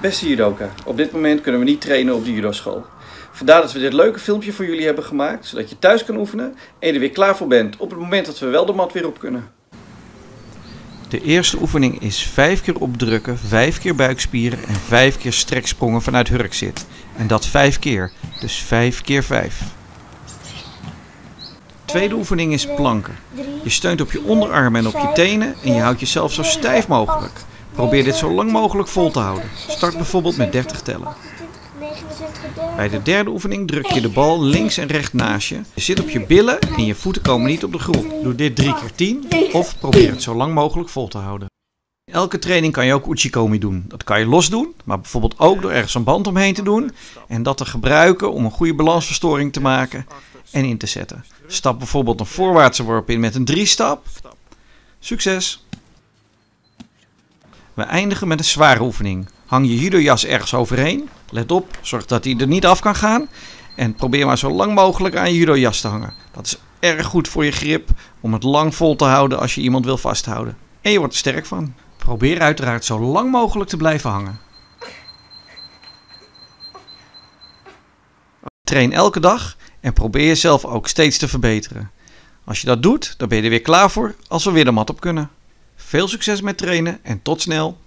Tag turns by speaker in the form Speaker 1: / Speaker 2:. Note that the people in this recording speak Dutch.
Speaker 1: Beste judoka, op dit moment kunnen we niet trainen op de judoschool. Vandaar dat we dit leuke filmpje voor jullie hebben gemaakt, zodat je thuis kan oefenen en er weer klaar voor bent op het moment dat we wel de mat weer op kunnen.
Speaker 2: De eerste oefening is 5 keer opdrukken, 5 keer buikspieren en 5 keer streksprongen vanuit hurkzit. En dat 5 keer, dus 5 keer 5. Tweede oefening is planken. Je steunt op je onderarmen en op je tenen en je houdt jezelf zo stijf mogelijk. Probeer dit zo lang mogelijk vol te houden. Start bijvoorbeeld met 30 tellen. Bij de derde oefening druk je de bal links en rechts naast je. Je zit op je billen en je voeten komen niet op de grond. Doe dit 3 keer 10 of probeer het zo lang mogelijk vol te houden. Elke training kan je ook uchikomi doen. Dat kan je los doen, maar bijvoorbeeld ook door ergens een band omheen te doen en dat te gebruiken om een goede balansverstoring te maken en in te zetten. Stap bijvoorbeeld een voorwaartse worp in met een 3 stap. Succes! We eindigen met een zware oefening. Hang je judojas ergens overheen. Let op, zorg dat hij er niet af kan gaan. En probeer maar zo lang mogelijk aan je judojas te hangen. Dat is erg goed voor je grip om het lang vol te houden als je iemand wil vasthouden. En je wordt er sterk van. Probeer uiteraard zo lang mogelijk te blijven hangen. Train elke dag en probeer jezelf ook steeds te verbeteren. Als je dat doet, dan ben je er weer klaar voor als we weer de mat op kunnen. Veel succes met trainen en tot snel!